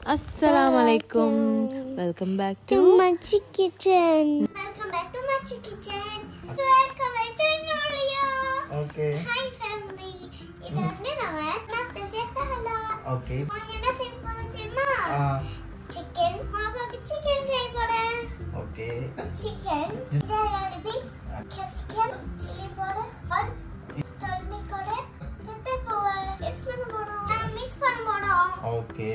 അസ്സലാമലൈക്കും welcome back to Machi kitchen welcome back to Machi kitchen welcome back to നോളിയോ okay hi family ഇതാണ് നമ്മൾ നസ്സ ചേട്ടല്ല okay അങ്ങനെ സിമ്പിൾ തിമ്മ ചിക്കൻ മാപ്പൊക്കെ chicken കഴിക്കോടെ okay chicken lollipop chicken chilli powder okay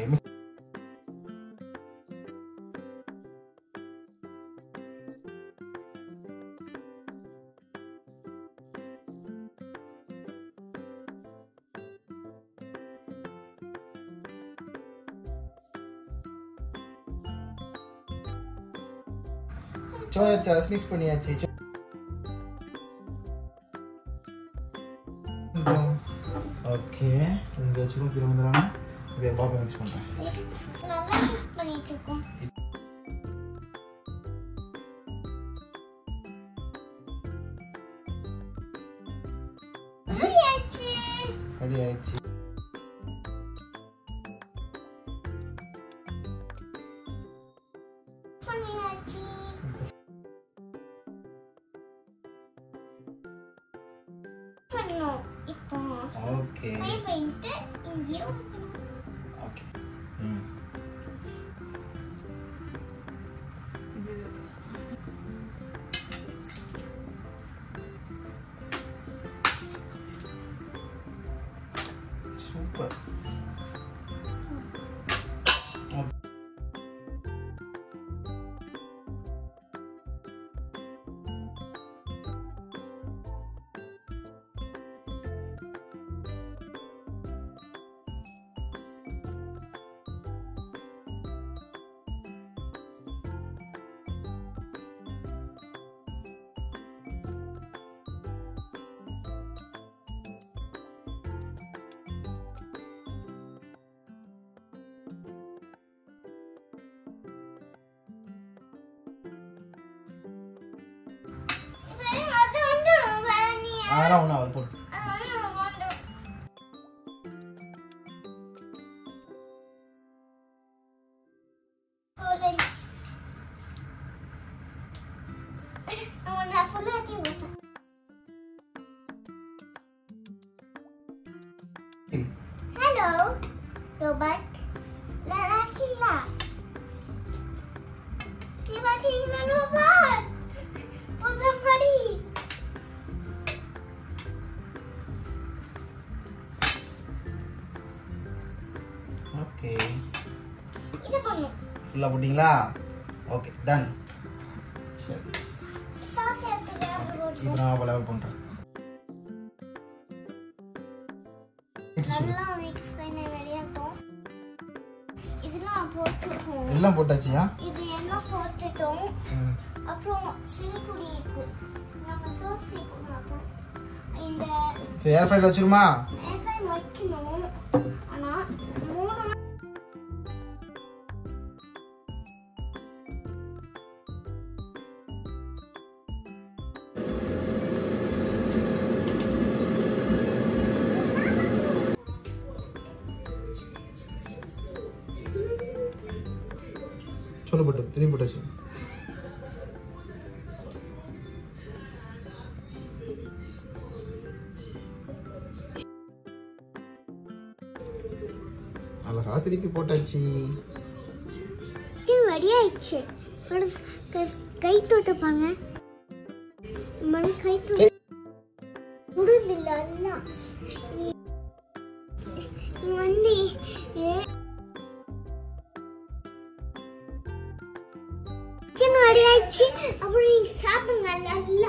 soya sauce mix பண்ணியாச்சு. Okay இங்கே வச்சுருக்கோம் கீழே வந்துடுறாங்க ஓகே பாப்பா மிக்ஸ் பண்ணுறேன். ரெடி ஆயிடுச்சு. ஓகே மை பண்ணிட்டு இங்கேயே ஊத்தணும். ஓகே ம் super Ahora una vez, por Hello, robot. Lalaki lah. Tiba-tiba robot. Bukan hari. Okay. இது பண்ணும் ஃபுல்லாக போட்டிங்களா? ஓகே டன் சரி. இப்போ நான் அப்போ லெவல் பண்ணுறேன் எல்லாம் போட்டாச்சியா? இது எல்லாம் போட்டுட்டோம். அப்புறம் பொடி இருக்கு. நம்ம சோஸ் அப்புறம் இந்த ஏர் ஃப்ரைல வச்சிருமா? ஏசாய் வைக்கணும். சொல்லு போட்டு திரும்பி போட்டாச்சு. அழகா திருப்பி போட்டாச்சு ரெடி ஆயிடுச்சு க- கை தூத்துப்பாங்க. மறு கை தூ റെഡിയായിച്ച് അപ്പോൾ ഈ സാധനങ്ങളല്ല